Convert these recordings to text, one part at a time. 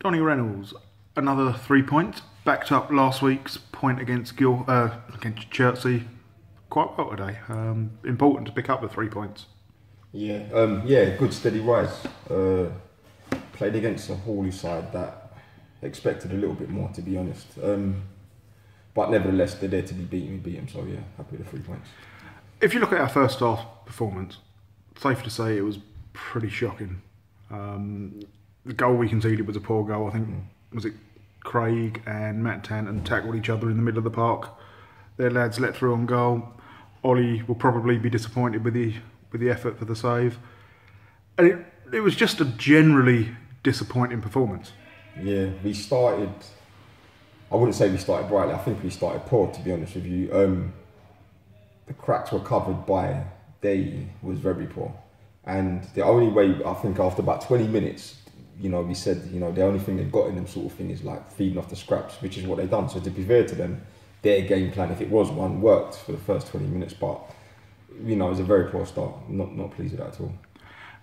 Donny Rennalls, another three points, backed up last week's point against Gil uh, against Chertsey quite well today. Um, important to pick up the three points. Yeah, um, yeah, good steady rise. Uh, played against a Horley side that expected a little bit more, to be honest. Um, but nevertheless, they're there to be beaten. We beat them, so yeah, happy with the three points. If you look at our first half performance, safe to say it was pretty shocking. Um, the goal we conceded was a poor goal. I think was it Craig and Matt Tanton tackled each other in the middle of the park. Their lads let through on goal. Ollie will probably be disappointed with the with the effort for the save. And it, it was just a generally disappointing performance. Yeah, we started. I wouldn't say we started brightly. I think we started poor, to be honest with you. Um, the cracks were covered by Day was very poor, and the only way I think after about twenty minutes, you know, we said you know the only thing they've got in them sort of thing is like feeding off the scraps, which is what they've done. So to be fair to them, their game plan, if it was one, worked for the first twenty minutes, but you know it was a very poor start. Not not pleased with that at all.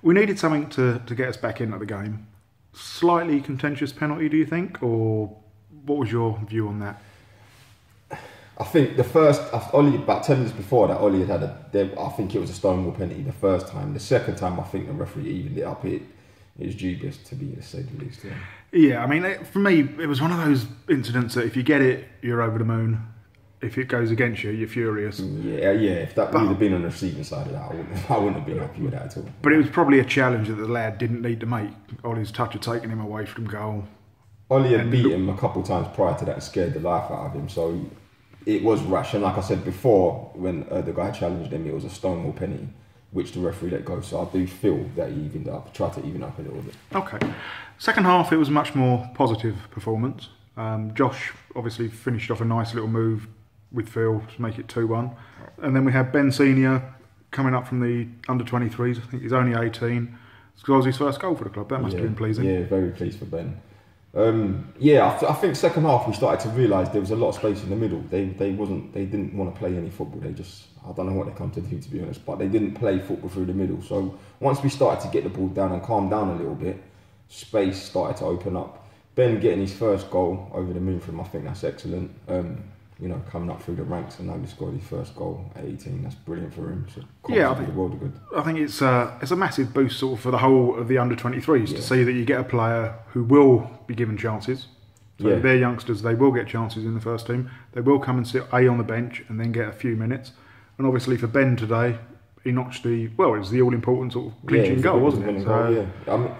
We needed something to, to get us back into the game. Slightly contentious penalty, do you think, or what was your view on that? I think the first, Ollie, about 10 minutes before that, Ollie had had a, there, I think it was a Stonewall penalty the first time. The second time, I think the referee evened it up. It, it was dubious to be, to say the least. Yeah. Yeah, I mean, it, for me, it was one of those incidents that if you get it, you're over the moon. If it goes against you, you're furious. Yeah, yeah. If that would have been on the receiving side of that, I wouldn't, I wouldn't have been happy with that at all. But it was probably a challenge that the lad didn't need to make. Ollie's touch had taken him away from goal. Ollie had beat him a couple of times prior to that and scared the life out of him. So it was rash. And like I said before, when uh, the guy challenged him, it was a Stonewall penny, which the referee let go. So I do feel that he evened up, tried to even up a little bit. Okay. Second half, it was a much more positive performance. Um, Josh obviously finished off a nice little move with Phil to make it 2 1. And then we had Ben Senior coming up from the under 23s. I think he's only 18. Scores his first goal for the club. That must yeah, have been pleasing. Yeah, very pleased for Ben. Um, yeah, I, th- I, think second half we started to realise there was a lot of space in the middle. They they wasn't they didn't want to play any football. They just I don't know what they come to do to be honest, but they didn't play football through the middle. So once we started to get the ball down and calm down a little bit, space started to open up. Ben getting his first goal over the moon from I think that's excellent. Um, you know, coming up through the ranks and now he scored his first goal at 18. That's brilliant for him. So Yeah, I the think- world of good. I think it's a, it's a massive boost sort of for the whole of the under 23s Yeah. to see that you get a player who will be given chances. So Yeah. they're youngsters, they will get chances in the first team. They will come and sit A on the bench and then get a few minutes. And obviously for Ben today, he notched the, well, it was the all important sort of clinching a goal, wasn't it? So, goal, yeah. I mean,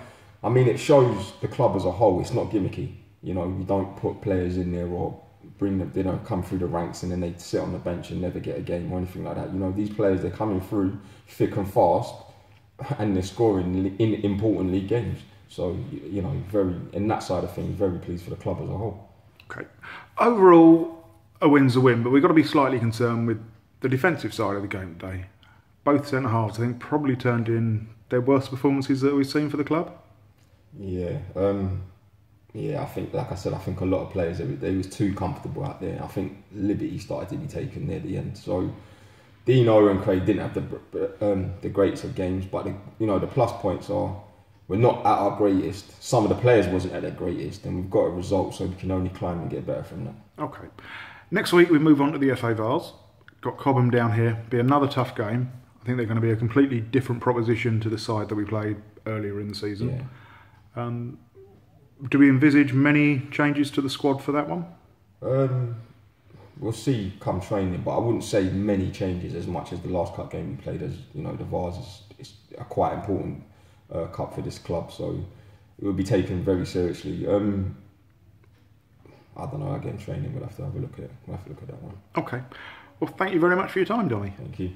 I mean, it shows the club as a whole. It's not gimmicky. You know, you don't put players in there or bring them. They don't come through the ranks and then they sit on the bench and never get a game or anything like that. You know, these players they're coming through thick and fast, and they're scoring in important league games. So you know, very in that side of things, very pleased for the club as a whole. Okay. Overall, a win's a win, but we've got to be slightly concerned with the defensive side of the game today. Both centre halves, I think, probably turned in their worst performances that we've seen for the club. Yeah, um, yeah. I think, like I said, I think a lot of players they, was too comfortable out there. I think liberty started to be taken near the end. So Dino and Craig didn't have the um, the greatest of games, but the, you know the plus points are we're not at our greatest. Some of the players wasn't at their greatest, and we've got a result, so we can only climb and get better from that. Okay. Next week we move on to the FA Vase. Got Cobham down here. Be another tough game. I think they're going to be a completely different proposition to the side that we played earlier in the season. Yeah. Um, do we envisage many changes to the squad for that one? Um, we'll see come training, but I wouldn't say many changes as much as the last cup game we played. As you know, the Vase is, is a quite important uh, cup for this club, so it will be taken very seriously. Um, I don't know. Again, training. We'll have to have a look at. We'll have to look at that one. Okay. Well, thank you very much for your time, Donny. Thank you.